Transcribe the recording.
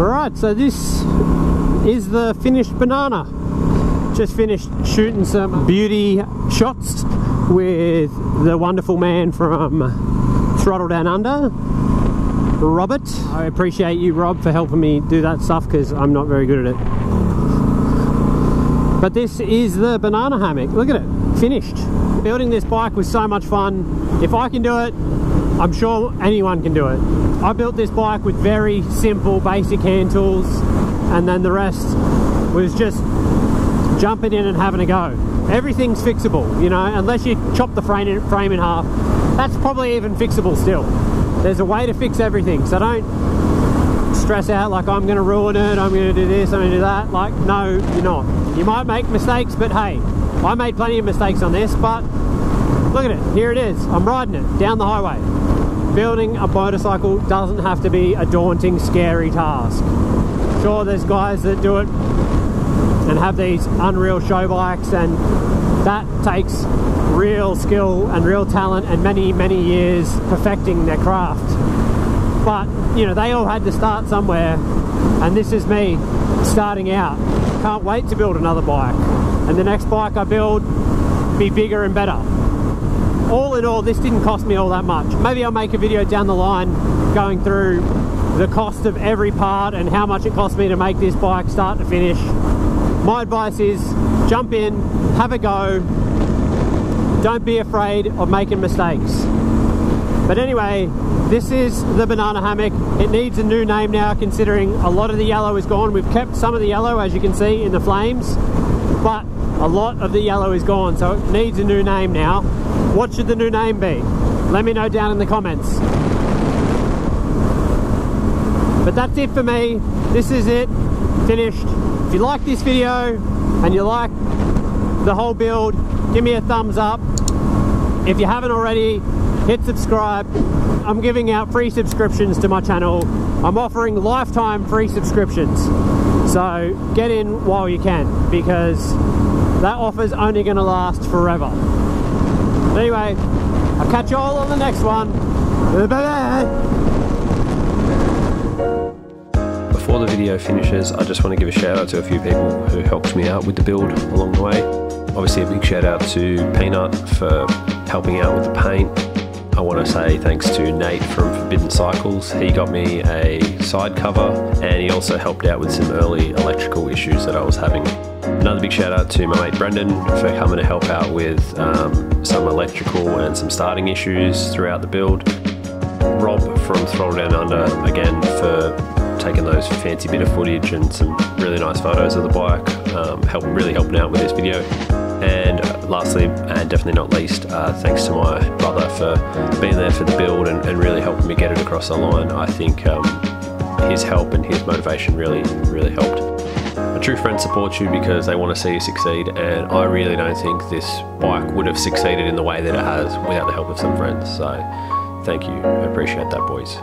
Alright, so this is the finished banana. Just finished shooting some beauty shots with the wonderful man from Throttle Down Under, Robert. I appreciate you, Rob, for helping me do that stuff because I'm not very good at it. But this is the banana hammock. Look at it, finished. Building this bike was so much fun. If I can do it, I'm sure anyone can do it. I built this bike with very simple basic hand tools and then the rest was just jumping in and having a go. Everything's fixable, you know, unless you chop the frame in, frame in half. That's probably even fixable still. There's a way to fix everything, so don't stress out like I'm gonna ruin it, I'm gonna do this, I'm gonna do that. Like, no, you're not. You might make mistakes, but hey, I made plenty of mistakes on this, but look at it, here it is. I'm riding it down the highway building a motorcycle doesn't have to be a daunting, scary task. Sure, there's guys that do it and have these unreal show bikes and that takes real skill and real talent and many, many years perfecting their craft. But, you know, they all had to start somewhere and this is me starting out. Can't wait to build another bike. And the next bike I build be bigger and better all in all, this didn't cost me all that much. Maybe I'll make a video down the line going through the cost of every part and how much it cost me to make this bike start to finish. My advice is jump in, have a go, don't be afraid of making mistakes. But anyway, this is the banana hammock. It needs a new name now considering a lot of the yellow is gone. We've kept some of the yellow as you can see in the flames, but a lot of the yellow is gone, so it needs a new name now. What should the new name be? Let me know down in the comments. But that's it for me. This is it. Finished. If you like this video and you like the whole build, give me a thumbs up. If you haven't already, hit subscribe. I'm giving out free subscriptions to my channel. I'm offering lifetime free subscriptions. So get in while you can because that offer's only going to last forever. Anyway, I'll catch you all on the next one. Bye-bye. Before the video finishes, I just want to give a shout out to a few people who helped me out with the build along the way. Obviously a big shout out to Peanut for helping out with the paint. I want to say thanks to Nate from Forbidden Cycles. He got me a side cover and he also helped out with some early electrical issues that I was having. Another big shout out to my mate Brendan for coming to help out with um, some electrical and some starting issues throughout the build. Rob from Throttle Down Under again for taking those fancy bit of footage and some really nice photos of the bike, um, help, really helping out with this video. And lastly, and definitely not least, uh, thanks to my brother for being there for the build and, and really helping me get it across the line. I think um, his help and his motivation really, really helped. A true friend supports you because they want to see you succeed, and I really don't think this bike would have succeeded in the way that it has without the help of some friends. So, thank you. I appreciate that, boys.